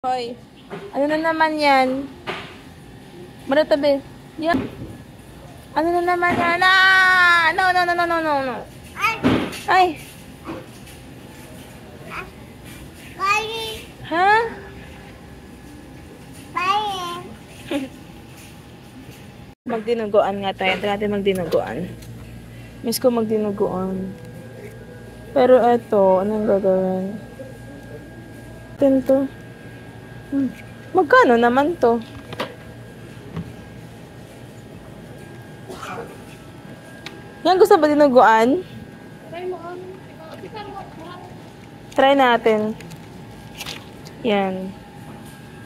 Hoy, ano na naman yan? Maratabi. Yan. Ano na naman yan? Ah! No, no, no, no, no, no, no. Ay. Ha? Magdinuguan nga tayo. Natin magdinuguan. Miss ko magdinuguan. Pero eto, anong gagawin? Tinto. Hmm. Magkano naman to? Yan, gusto ba dinuguan? Try natin. Yan.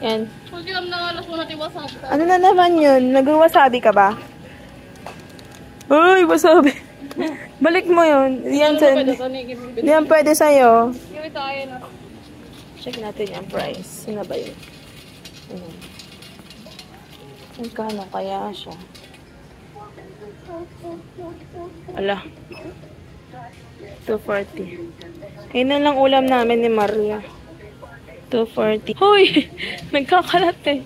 Yan. Pwede lang na alas mo natin wasabi. Ano na naman yun? Nag-wasabi ka ba? Uy, wasabi. Balik mo yun. Yan, sa, yan pwede sa'yo. Yung tayo na. Check natin yung price. Sino ba yun? Ayan. Magkano kaya siya? Ala. 240. Ayun na lang ulam namin ni Maria. 240. Hoy! Nagkakalat eh.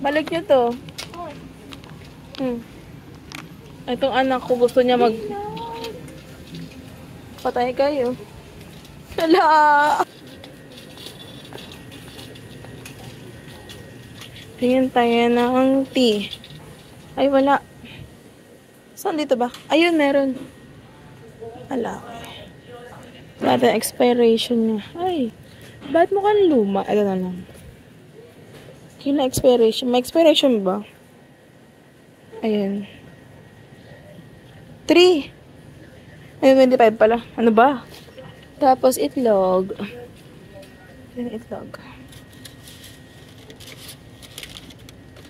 Balik niyo to. Hmm. Itong anak ko gusto niya mag... Patay kayo. Hala! Tingin tayo ng tea. Ay, wala. Saan dito ba? Ayun, meron. Hala. Tayong expiration niya. Ay, ba't mukhang luma? Ano na lang. Yun na expiration. May expiration ba? Ayan. 3. Ayun, 25 pala. Ano ba? Tapos itlog. Yung itlog.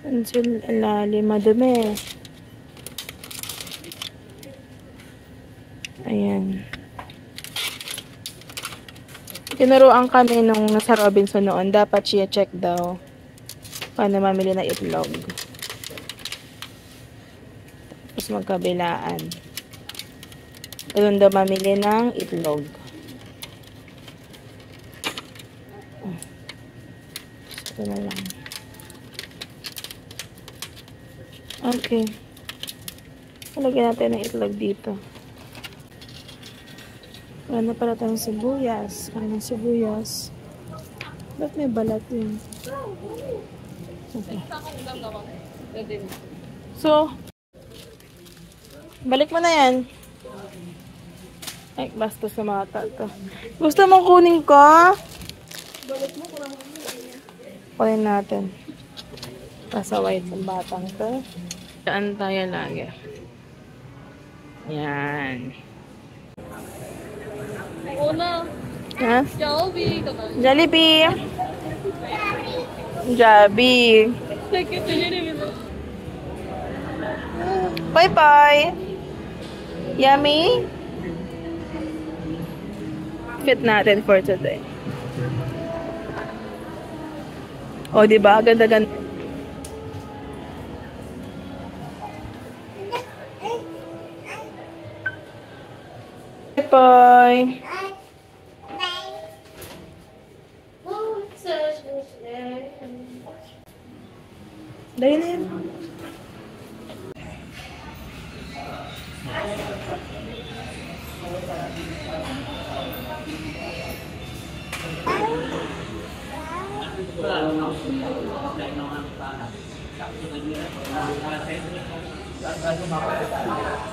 Pencil lalim madumi. Ayan. Tinuruan kami nung nasa Robinson noon. Dapat siya check daw paano mamili ng itlog. Tapos magkabilaan. Ganun daw mamili ng itlog. Ito na lang. Okay. Lagyan natin ng itlog dito. Wala na pala tayong sibuyas. Kaya ng sibuyas. Ba't may balat yun? Okay. Mo. So, balik mo na yan. Ay, basta sa mata to. Gusto mong kunin ko? Balik mo kung ano. Kunin natin. Pasaway sa batang to. Saan tayo lagi? Yan. Una. Ha? Jollibee. Jollibee. Jollibee. Bye bye. Yummy. Fit natin for today. O, oh, di ba? Ganda ganda. Bye bye. Dahil na tức là nó để nó như là là thế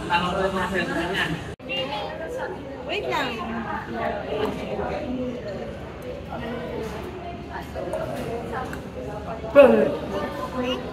là nó lên mặt lên cái nhà biết rằng Boom.